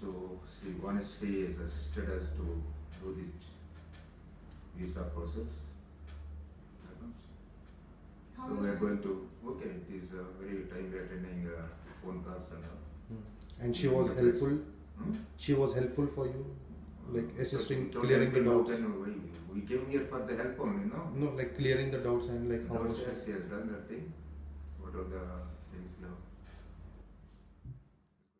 So she honestly has assisted us to do the visa process. So we are going to, okay, it is uh, very time attending uh, phone calls and all. Hmm. And she was helpful. Hmm? She was helpful for you, uh, like assisting, clearing the doubts. We, came here for the help only, no? No, like clearing the doubts and like how Doubts, she has done that thing. What are the things now?